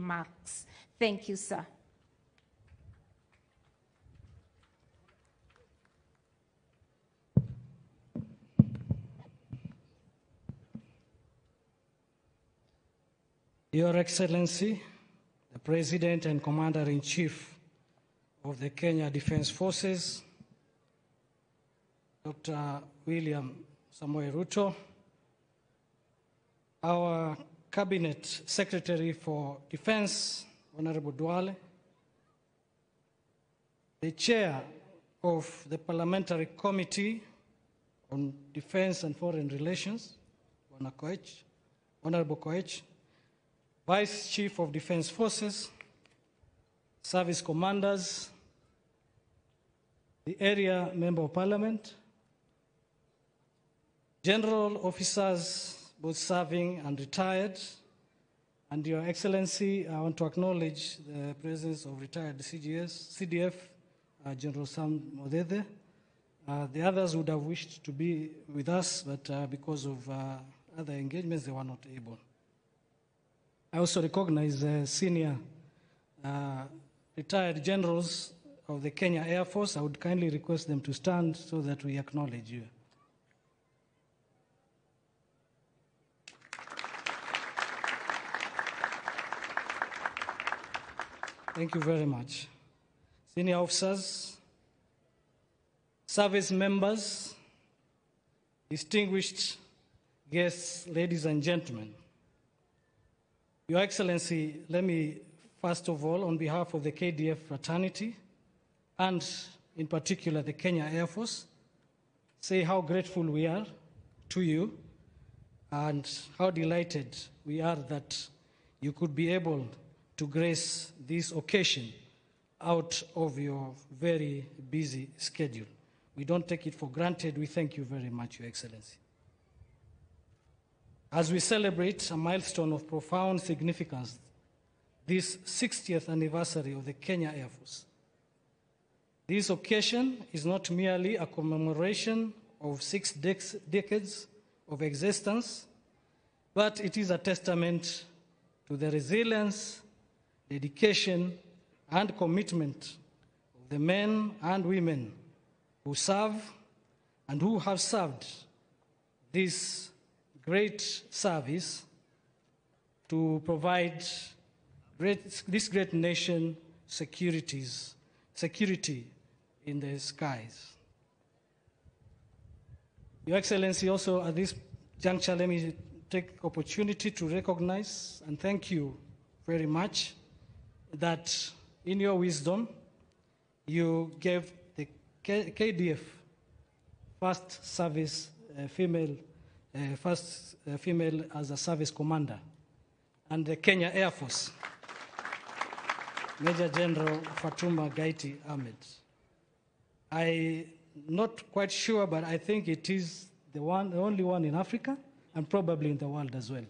remarks. Thank you, sir. Your Excellency, the President and Commander-in-Chief of the Kenya Defense Forces, Dr. William Samoei Ruto, our Cabinet Secretary for Defense, Honorable Duale, the Chair of the Parliamentary Committee on Defense and Foreign Relations, Honorable Koech, Vice Chief of Defense Forces, service commanders, the area member of parliament, general officers, both serving and retired, and Your Excellency, I want to acknowledge the presence of retired CGS, CDF, uh, General Sam Modede. Uh, the others would have wished to be with us, but uh, because of uh, other engagements, they were not able. I also recognize senior uh, retired generals of the Kenya Air Force. I would kindly request them to stand so that we acknowledge you. Thank you very much. Senior officers, service members, distinguished guests, ladies and gentlemen. Your Excellency, let me first of all, on behalf of the KDF fraternity and in particular the Kenya Air Force, say how grateful we are to you and how delighted we are that you could be able to grace this occasion out of your very busy schedule. We don't take it for granted. We thank you very much, Your Excellency. As we celebrate a milestone of profound significance, this 60th anniversary of the Kenya Air Force, this occasion is not merely a commemoration of six dec- decades of existence, but it is a testament to the resilience, dedication, and commitment of the men and women who serve and who have served this great service to provide great, this great nation securities, security in the skies. Your Excellency, also at this juncture, let me take opportunity to recognize and thank you very much that in your wisdom you gave the K- KDF first service uh, female, uh, first uh, female as a service commander, and the Kenya Air Force, Major General Fatuma Gaiti Ahmed. I not quite sure, but I think it is the one, the only one in Africa, and probably in the world as well.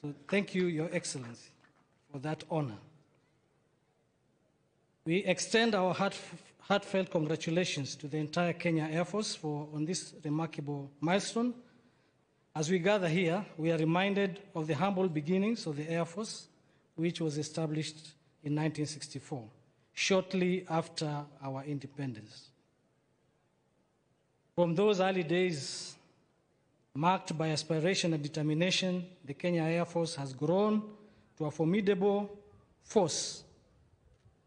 So thank you, Your Excellency, for that honor. We extend our heart, heartfelt congratulations to the entire Kenya Air Force for on this remarkable milestone. As we gather here, we are reminded of the humble beginnings of the Air Force, which was established in 1964, shortly after our independence. From those early days, marked by aspiration and determination, the Kenya Air Force has grown to a formidable force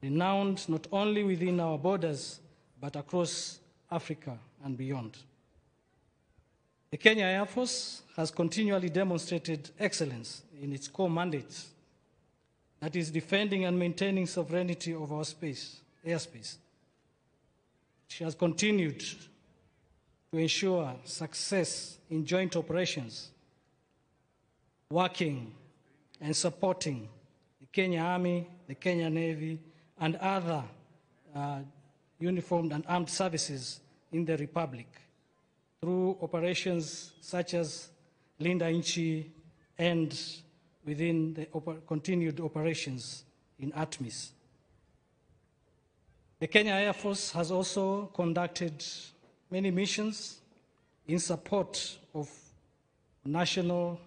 renowned not only within our borders, but across Africa and beyond. The Kenya Air Force has continually demonstrated excellence in its core mandates, that is, defending and maintaining sovereignty of our space, airspace. She has continued to ensure success in joint operations, working and supporting the Kenya Army, the Kenya Navy, and other uh, uniformed and armed services in the Republic through operations such as Linda Nchi and within the oper- continued operations in ATMIS. The Kenya Air Force has also conducted many missions in support of national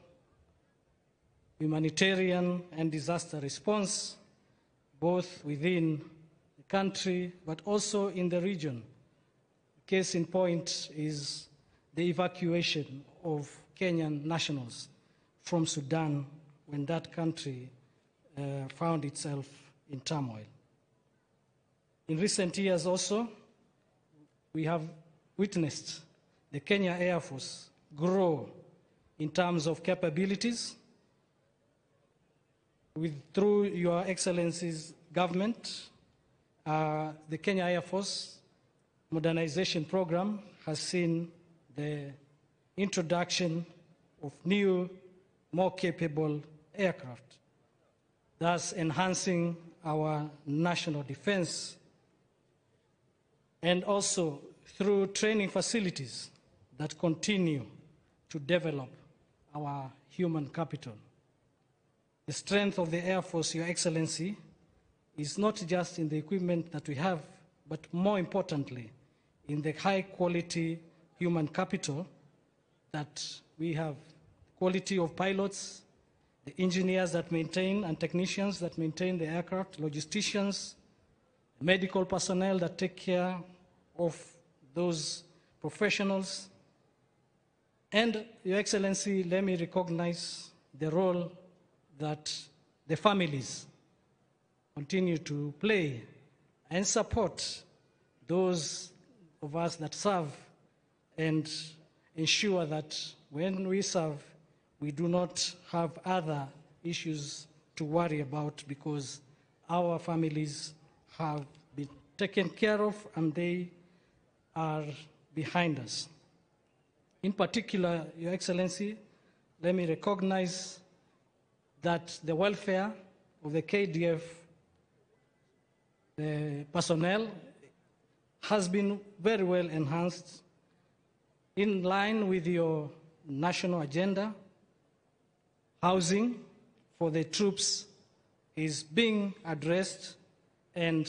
humanitarian and disaster response, both within the country but also in the region. Case in point is the evacuation of Kenyan nationals from Sudan when that country uh, found itself in turmoil. In recent years also, we have witnessed the Kenya Air Force grow in terms of capabilities with, through Your Excellency's government, uh, the Kenya Air Force modernization program has seen the introduction of new, more capable aircraft, thus enhancing our national defense and also through training facilities that continue to develop our human capital. The strength of the Air Force, Your Excellency, is not just in the equipment that we have, but more importantly, in the high quality human capital that we have. Quality of pilots, the engineers that maintain and technicians that maintain the aircraft, logisticians, medical personnel that take care of those professionals. And, Your Excellency, let me recognize the role that the families continue to play and support those of us that serve and ensure that when we serve, we do not have other issues to worry about because our families have been taken care of and they are behind us. In particular, Your Excellency, let me recognize that the welfare of the KDF the personnel has been very well enhanced in line with your national agenda. Housing for the troops is being addressed, and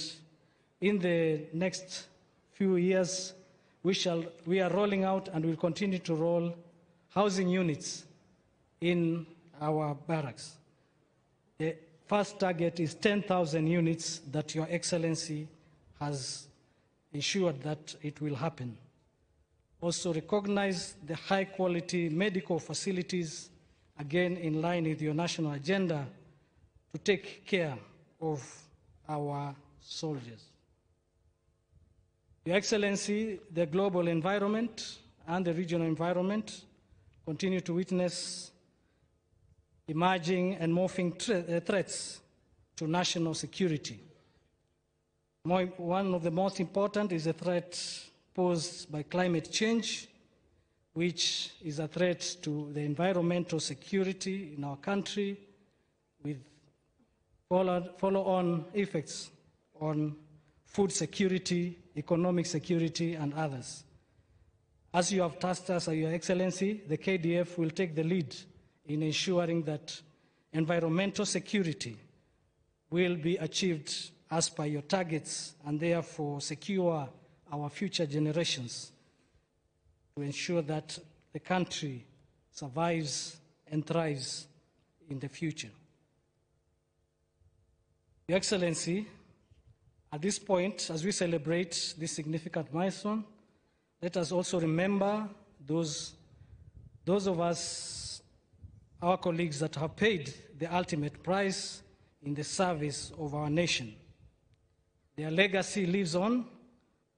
in the next few years, we, shall, we are rolling out and will continue to roll housing units in our barracks. The first target is 10,000 units that Your Excellency has ensured that it will happen. Also recognize the high quality medical facilities, again in line with your national agenda, to take care of our soldiers. Your Excellency, the global environment and the regional environment continue to witness emerging and morphing uh, threats to national security. One of the most important is the threat posed by climate change, which is a threat to the environmental security in our country with follow-on effects on food security, economic security, and others. As you have tasked us, Your Excellency, the KDF will take the lead in ensuring that environmental security will be achieved as per your targets and therefore secure our future generations to ensure that the country survives and thrives in the future. Your Excellency, at this point, as we celebrate this significant milestone, let us also remember those, those of us, our colleagues that have paid the ultimate price in the service of our nation. Their legacy lives on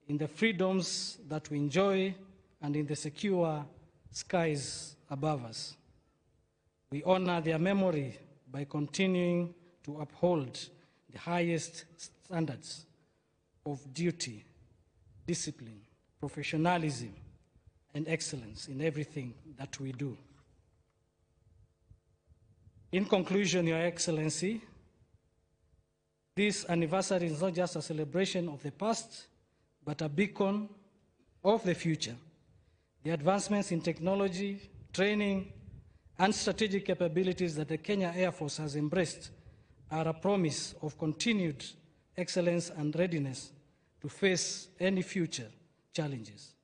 in the freedoms that we enjoy and in the secure skies above us. We honor their memory by continuing to uphold the highest standards of duty, discipline, professionalism, and excellence in everything that we do. In conclusion, Your Excellency, this anniversary is not just a celebration of the past, but a beacon of the future. The advancements in technology, training, and strategic capabilities that the Kenya Air Force has embraced are a promise of continued excellence and readiness to face any future challenges.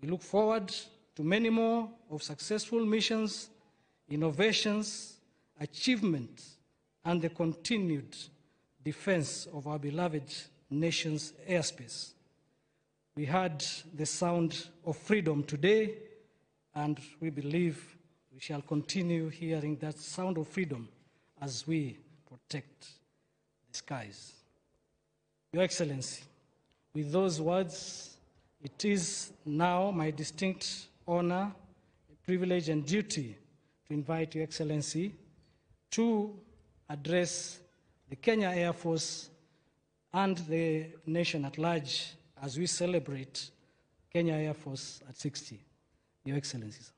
We look forward to many more of successful missions, innovations, achievement, and the continued defense of our beloved nation's airspace. We heard the sound of freedom today, and we believe we shall continue hearing that sound of freedom as we protect the skies. Your Excellency, with those words, it is now my distinct honor, privilege, and duty to invite Your Excellency to address the Kenya Air Force and the nation at large as we celebrate Kenya Air Force at 60. Your Excellency. sir.